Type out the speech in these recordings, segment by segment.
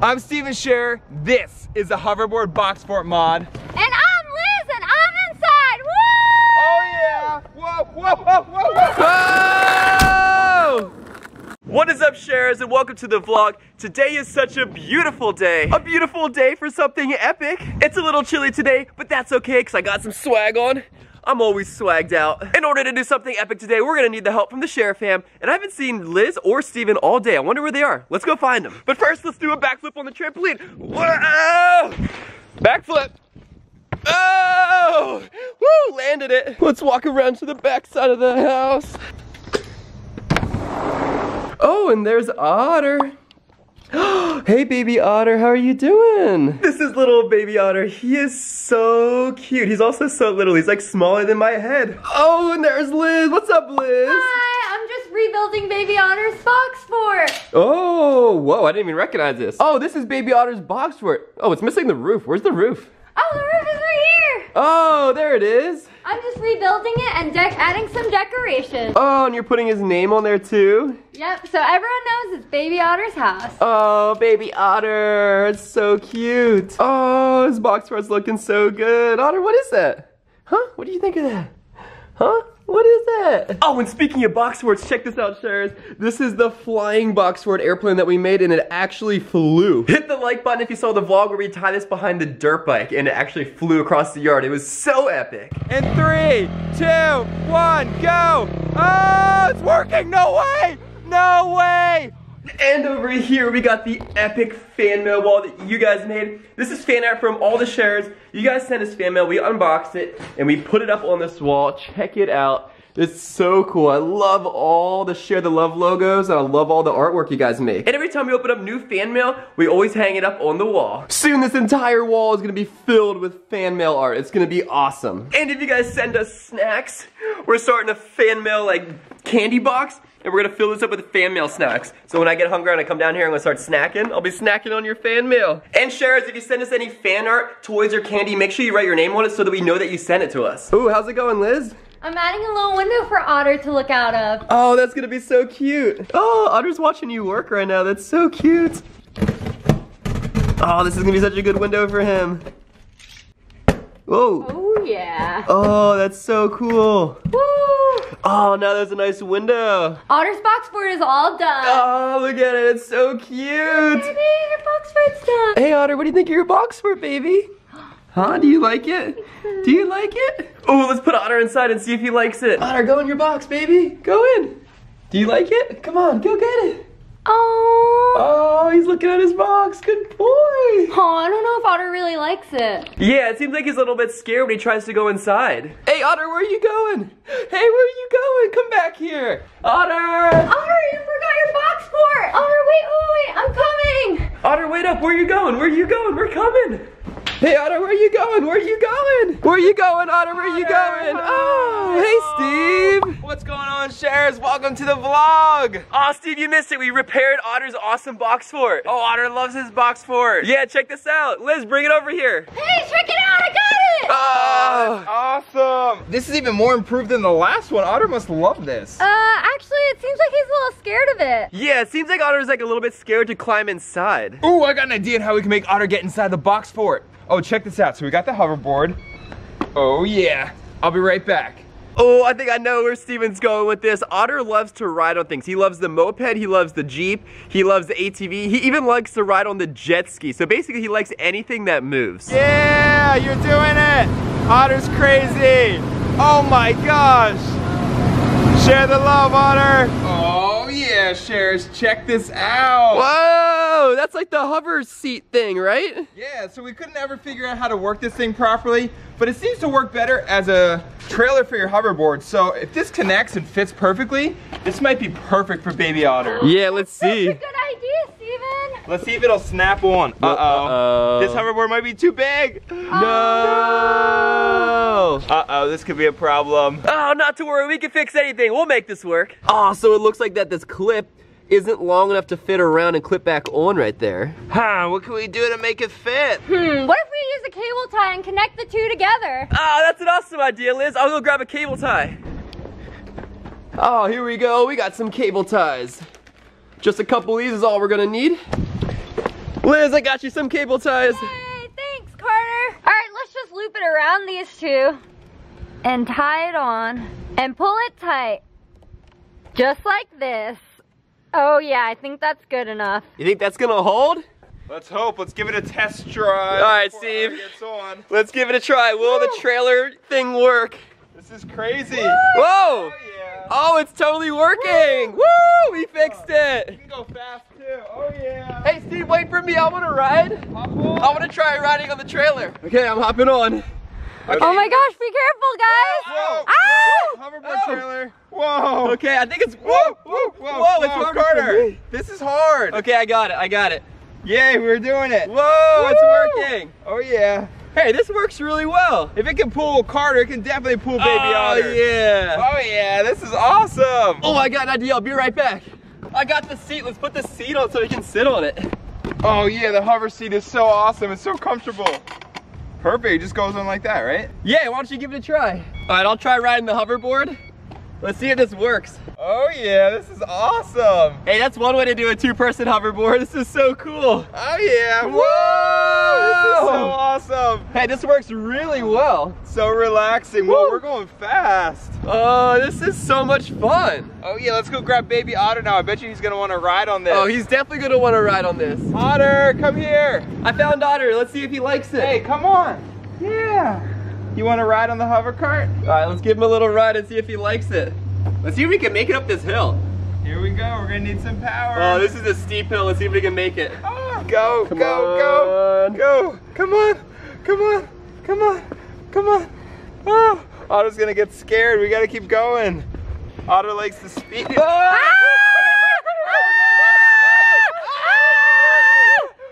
I'm Stephen Sharer. This is the hoverboard box fort mod. And I'm Liz, and I'm inside. Woo! Oh yeah! Whoa, whoa, whoa, whoa, whoa! Whoa! What is up, sharers, and welcome to the vlog. Today is such a beautiful day. A beautiful day for something epic. It's a little chilly today, but that's okay, because I got some swag on. I'm always swagged out. In order to do something epic today, we're gonna need the help from the Sharer fam, and I haven't seen Liz or Stephen all day. I wonder where they are. Let's go find them. But first, let's do a backflip on the trampoline. Whoa! Backflip. Oh! Woo! Landed it. Let's walk around to the back side of the house. Oh, and there's Otter. hey, baby Otter, how are you doing? This is little baby Otter. He is so cute. He's also so little. He's like smaller than my head. Oh, and there's Liz. What's up, Liz? Hi, I'm just rebuilding Baby Otter's box fort. Oh, whoa, I didn't even recognize this. Oh, this is baby Otter's box fort. Oh, it's missing the roof. Where's the roof? Oh, the roof is right here. Oh, there it is. I'm just rebuilding it and adding some decorations. Oh, and you're putting his name on there too? Yep, so everyone knows it's Baby Otter's house. Oh, baby Otter, it's so cute. Oh, his box fort's looking so good. Otter, what is that? Huh? What do you think of that? Huh? What is that? Oh, and speaking of box forts, check this out, sharers. This is the flying box fort airplane that we made, and it actually flew. Hit the like button if you saw the vlog where we tie this behind the dirt bike, and it actually flew across the yard. It was so epic. In three, two, one, go! Oh, it's working! No way! No way! And over here, we got the epic fan mail wall that you guys made. This is fan art from all the sharers. You guys sent us fan mail, we unboxed it, and we put it up on this wall. Check it out. It's so cool. I love all the Share the Love logos, and I love all the artwork you guys make. And every time we open up new fan mail, we always hang it up on the wall. Soon this entire wall is gonna be filled with fan mail art. It's gonna be awesome. And if you guys send us snacks, we're starting a fan mail like candy box and we're gonna fill this up with fan mail snacks. So when I get hungry and I come down here, I'm gonna start snacking. I'll be snacking on your fan mail. And sharers, if you send us any fan art, toys, or candy, make sure you write your name on it so that we know that you sent it to us. Ooh, how's it going, Liz? I'm adding a little window for Otter to look out of. Oh, that's gonna be so cute. Oh, Otter's watching you work right now. That's so cute. Oh, this is gonna be such a good window for him. Whoa. Oh, yeah. Oh, that's so cool. Woo! Oh, now there's a nice window. Otter's box fort is all done. Oh, look at it. It's so cute. Baby, your box fort's done. Hey, Otter, what do you think of your box fort, baby? Huh? Do you like it? Do you like it? Oh, let's put Otter inside and see if he likes it. Otter, go in your box, baby. Go in. Do you like it? Come on, go get it. Oh. Oh, he's looking at his box. Good boy. Oh, I don't know if Otter really likes it. Yeah, it seems like he's a little bit scared when he tries to go inside. Hey, Otter, where are you going? Hey, where are you going? Come back here. Otter! Otter, you forgot your box fort. Otter, wait, wait, wait, I'm coming. Otter, wait up. Where are you going? Where are you going? We're coming. Hey, Otter, where are you going? Where are you going? Where are you going, Otter? Where are you going? Oh, hey, Steve. What's going on, Shares? Welcome to the vlog! Oh, Steve, you missed it. We repaired Otter's awesome box fort. Oh, Otter loves his box fort. Yeah, check this out. Liz, bring it over here. Hey, check it out, I got it. Oh. Awesome! This is even more improved than the last one. Otter must love this. Uh, actually, it seems like he's a little scared of it. Yeah, it seems like Otter's like a little bit scared to climb inside. Ooh, I got an idea on how we can make Otter get inside the box fort. Oh, check this out. So we got the hoverboard. Oh yeah. I'll be right back. Oh, I think I know where Stephen's going with this. Otter loves to ride on things. He loves the moped, he loves the Jeep, he loves the ATV, he even likes to ride on the jet ski. So basically he likes anything that moves. Yeah, you're doing it. Otter's crazy. Oh my gosh. Share the love, Otter. Oh yeah, shares. Check this out. Whoa, that's like the hover seat thing, right? Yeah, so we couldn't ever figure out how to work this thing properly, but it seems to work better as a trailer for your hoverboard. So if this connects and fits perfectly, this might be perfect for baby otter. Yeah, let's see. That's a good idea, Stephen. Let's see if it'll snap on. Uh-oh. Uh-oh. This hoverboard might be too big. No! Uh-oh, this could be a problem. Oh, not to worry, we can fix anything. We'll make this work. Oh, so it looks like that this clip isn't long enough to fit around and clip back on right there. Huh, what can we do to make it fit? Hmm, what if we use a cable tie and connect the two together? Ah, that's an awesome idea, Liz. I'll go grab a cable tie. Oh, here we go. We got some cable ties. Just a couple of these is all we're gonna need. Liz, I got you some cable ties. Hey, thanks, Carter. All right, let's just loop it around these two and tie it on and pull it tight. Just like this. Oh yeah, I think that's good enough. You think that's gonna hold? Let's hope. Let's give it a test drive. All right, Steve. On. Let's give it a try. Will the trailer thing work? This is crazy. Whoa! Oh yeah. Oh, it's totally working! Woo! We fixed it. You it! can go fast too. Oh yeah. Hey, Steve, wait for me. I want to ride. I want to try riding on the trailer. Okay, I'm hopping on. Oh my gosh, be careful, guys. Whoa! Ah! whoa, Hoverboard Oh. trailer. Whoa. Okay, I think it's. Whoa, whoa, whoa, it's whoa, harder Carter. This is hard. Okay, I got it. I got it. Yay, we're doing it. Whoa, it's working. Oh yeah. Hey, this works really well. If it can pull Carter, it can definitely pull Baby oh, Otter. yeah. Oh yeah, this is awesome. Oh, I got an idea. I'll be right back. I got the seat. Let's put the seat on so he can sit on it. Oh yeah, the hover seat is so awesome. It's so comfortable. Perfect. It just goes on like that, right? Yeah, why don't you give it a try? All right, I'll try riding the hoverboard. Let's see if this works. Oh yeah, this is awesome. Hey, that's one way to do a two-person hoverboard. This is so cool. Oh yeah. Whoa! This is so awesome. Hey, this works really well. So relaxing. Whoa, Woo. we're going fast. Oh, this is so much fun. Oh yeah, let's go grab Baby Otter now. I bet you he's gonna want to ride on this. Oh, he's definitely gonna want to ride on this. Otter, come here. I found Otter. Let's see if he likes it. Hey, come on. Yeah. You want to ride on the hover cart? All right, let's give him a little ride and see if he likes it. Let's see if we can make it up this hill. Here we go. We're gonna need some power. Oh, this is a steep hill. Let's see if we can make it. Oh, go, Come go, on. go, go. Come on, come on, come on, come on. Ah. Oh, Otter's gonna get scared. We gotta keep going. Otter likes to speed. Ah!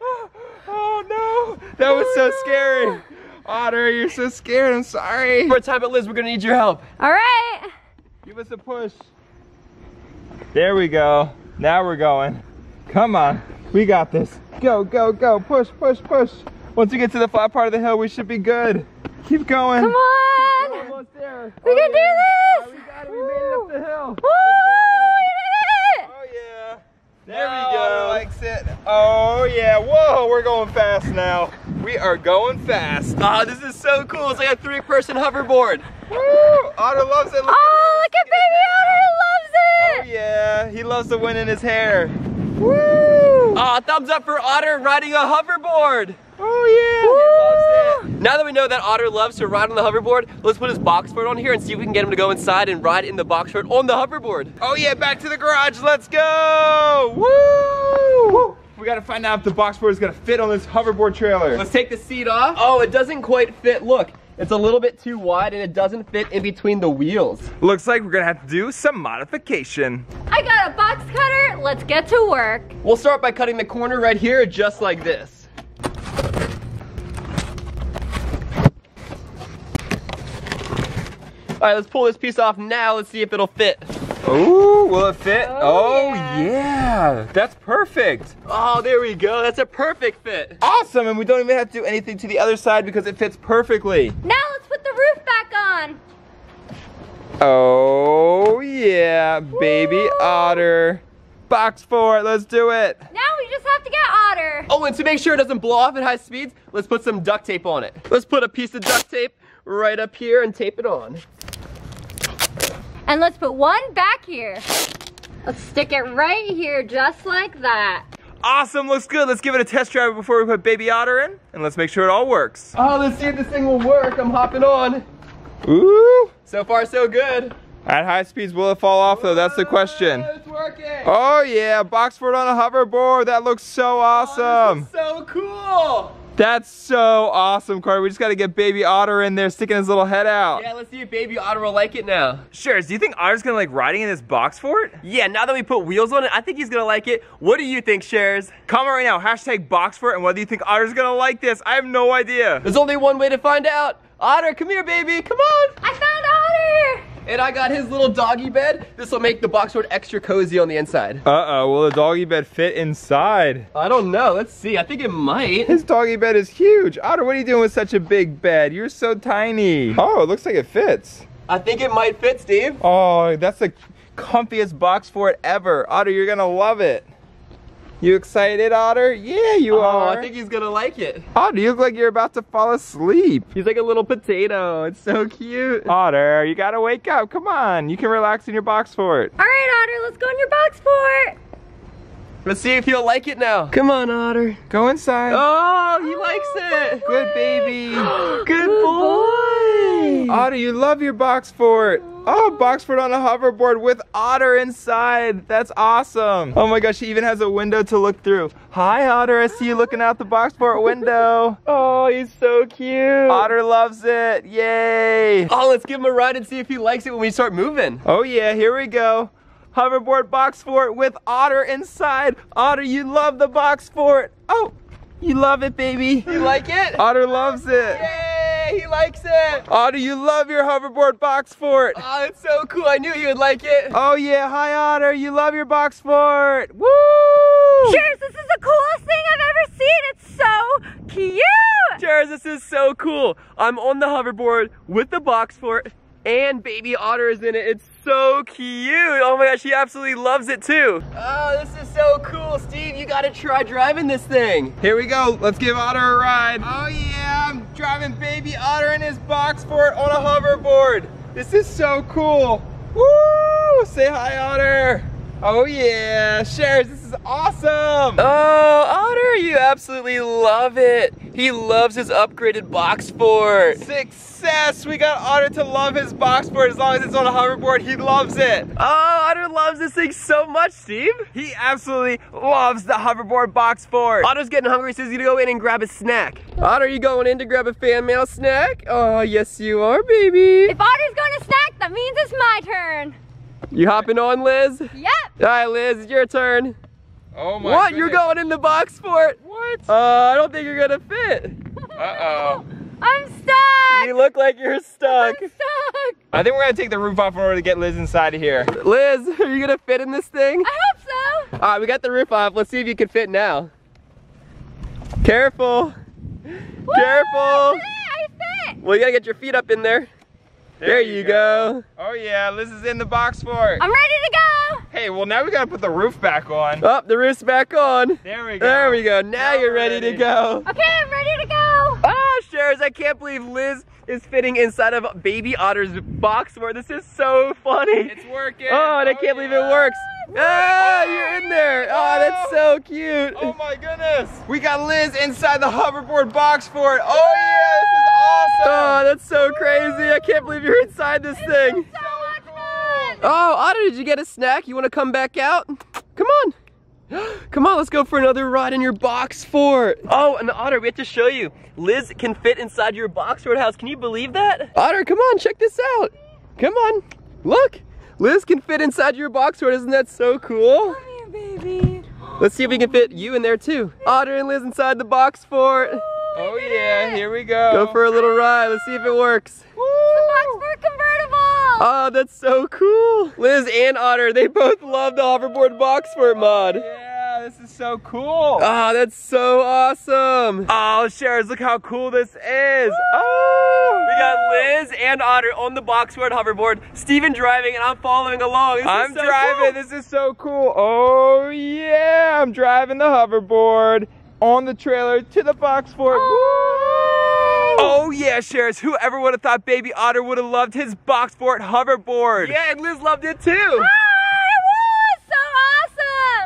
ah! Oh no, that was so scary. Otter, you're so scared. I'm sorry. For a time at Liz, we're gonna need your help. All right. Give us a push. There we go. Now we're going. Come on. We got this. Go, go, go. Push, push, push. Once we get to the flat part of the hill, we should be good. Keep going. Come on. Almost there. We can do Oh, this. we got it. We made it up the hill. Woo! We did it. Oh, yeah. There we go. Likes it. Oh, yeah. Whoa, we're going fast now. We are going fast. Ah, this is so cool. It's like a three-person hoverboard. Woo! Otter loves it. Look Oh, look at Baby Otter. He loves it! Oh, yeah. He loves the wind in his hair. Woo! Ah, thumbs up for Otter riding a hoverboard. Oh, yeah. He loves it. Now that we know that Otter loves to ride on the hoverboard, let's put his box fort on here and see if we can get him to go inside and ride in the box fort on the hoverboard. Oh yeah, back to the garage. Let's go. Woo! We gotta find out if the box board is gonna fit on this hoverboard trailer. Let's take the seat off. Oh, it doesn't quite fit. Look, it's a little bit too wide and it doesn't fit in between the wheels. Looks like we're gonna have to do some modification. I got a box cutter. Let's get to work. We'll start by cutting the corner right here just like this. All right, let's pull this piece off now. Let's see if it'll fit. Ooh, will it fit? Oh, oh, yeah. yeah. That's perfect. Oh, there we go. That's a perfect fit. Awesome, and we don't even have to do anything to the other side because it fits perfectly. Now let's put the roof back on. Oh yeah, baby Woo! otter. Box fort, let's do it. Now we just have to get Otter. Oh, and to make sure it doesn't blow off at high speeds, let's put some duct tape on it. Let's put a piece of duct tape right up here and tape it on. And let's put one back here. Let's stick it right here, just like that. Awesome, looks good. Let's give it a test drive before we put baby otter in, and let's make sure it all works. Oh, let's see if this thing will work. I'm hopping on. Ooh. So far, so good. At high speeds, will it fall off though? That's the question. Oh, it's working. Oh yeah, box fort on a hoverboard. That looks so Oh, awesome. this is so cool. That's so awesome, Carter. We just gotta get baby otter in there, sticking his little head out. Yeah, let's see if baby Otter will like it now. Sure. Do you think Otter's gonna like riding in this box fort? Yeah, now that we put wheels on it, I think he's gonna like it. What do you think, Shares? Comment right now, hashtag box fort, and whether you think Otter's gonna like this. I have no idea. There's only one way to find out. Otter, come here, baby. Come on. I found Otter. And I got his little doggy bed. This will make the box fort extra cozy on the inside. Uh-oh, will the doggy bed fit inside? I don't know. Let's see. I think it might. His doggy bed is huge. Otter, what are you doing with such a big bed? You're so tiny. Oh, it looks like it fits. I think it might fit, Steve. Oh, that's the comfiest box fort ever. Otter, you're gonna love it. You excited, Otter? Yeah, you Oh, are. I think he's gonna like it. Otter, you look like you're about to fall asleep. He's like a little potato. It's so cute. Otter, you gotta wake up. Come on. You can relax in your box fort. All right, Otter, let's go in your box fort. Let's see if he'll like it now. Come on, Otter. Go inside. Oh, he likes it. Good baby. Good boy. Otter, you love your box fort. Oh, box fort on a hoverboard with Otter inside. That's awesome. Oh my gosh, he even has a window to look through. Hi, Otter. I see you looking out the box fort window. Oh, he's so cute. Otter loves it. Yay. Oh, let's give him a ride and see if he likes it when we start moving. Oh yeah, here we go. Hoverboard box fort with Otter inside. Otter, you love the box fort. Oh, you love it, baby. You like it? Otter loves it. Yay, he likes it. Otter, you love your hoverboard box fort. Oh, it's so cool. I knew you would like it. Oh yeah, hi Otter, you love your box fort. Woo! Cheers, this is the coolest thing I've ever seen. It's so cute. Cheers, this is so cool. I'm on the hoverboard with the box fort and baby otter is in it. It's so cute. Oh my gosh, he absolutely loves it too. Oh, this is so cool. Steve, you gotta try driving this thing. Here we go. Let's give Otter a ride. Oh yeah, I'm driving baby Otter in his box fort on a hoverboard. This is so cool. Woo! Say hi, Otter. Oh yeah, Shares, this is awesome. Oh, Otter, you absolutely love it. He loves his upgraded box fort. Success! We got Otter to love his box fort as long as it's on a hoverboard. He loves it. Oh, Otter loves this thing so much, Steve. He absolutely loves the hoverboard box fort. Otter's getting hungry, so he's gonna go in and grab a snack. Otter, you going in to grab a fan mail snack? Oh, yes you are, baby. If Otter's going to snack, that means it's my turn. You hopping on, Liz? Yep. All right, Liz, it's your turn. Oh my what? You're going in the box fort? What? Uh, I don't think you're gonna fit. Uh-oh. I'm stuck. You look like you're stuck. I'm stuck. I think we're gonna take the roof off in order to get Liz inside of here. Liz, are you gonna fit in this thing? I hope so. All right, we got the roof off. Let's see if you can fit now. Careful. Careful. Woo! I fit. Well, you gotta get your feet up in there. There, you go. Oh yeah, Liz is in the box fort. I'm ready to go. Hey, well now we gotta put the roof back on. Oh, the roof's back on. There we go. There we go. Now, Now you're we're ready, to go. Okay, I'm ready to go. Oh, Shares, I can't believe Liz is fitting inside of Baby Otter's box fort. This is so funny. It's working. Oh, and I can't believe it works. Ah, you're in there. Oh, that's so cute. Oh my goodness. We got Liz inside the hoverboard box fort. Oh yeah, this is Oh, that's so crazy. I can't believe you're inside this thing. So much fun. Oh, Otter, did you get a snack? You want to come back out? Come on. Come on, let's go for another ride in your box fort. Oh, and Otter, we have to show you. Liz can fit inside your box fort house. Can you believe that? Otter, come on, check this out. Come on, look. Liz can fit inside your box fort. Isn't that so cool? Come here, baby. Let's see if we can fit you in there too. Otter and Liz inside the box fort. Oh. Oh yeah, here we go. Go for a little ride. Let's see if it works. The box fort convertible. Oh, that's so cool. Liz and Otter, they both love the hoverboard box fort oh, mod. Yeah, this is so cool. Oh, that's so awesome. Oh, Shares, look how cool this is. Oh, we got Liz and Otter on the box fort hoverboard. Stephen driving and I'm following along. This I'm so driving. cool. This is so cool. Oh yeah, I'm driving the hoverboard on the trailer to the box fort. Oh yeah, Shares. Whoever would have thought Baby Otter would have loved his box fort hoverboard? Yeah, and Liz loved it too. Ah, woo, so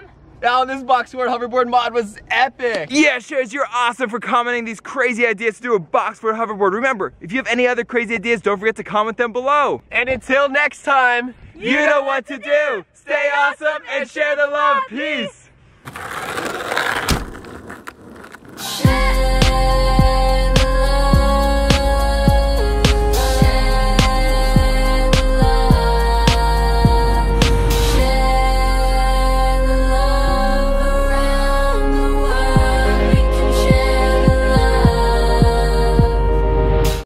awesome. Oh, this box fort hoverboard mod was epic. Yeah, Shares, you're awesome for commenting these crazy ideas to do a box fort hoverboard. Remember, if you have any other crazy ideas, don't forget to comment them below. And until next time, you, know what to do. Stay awesome and share the love. Peace.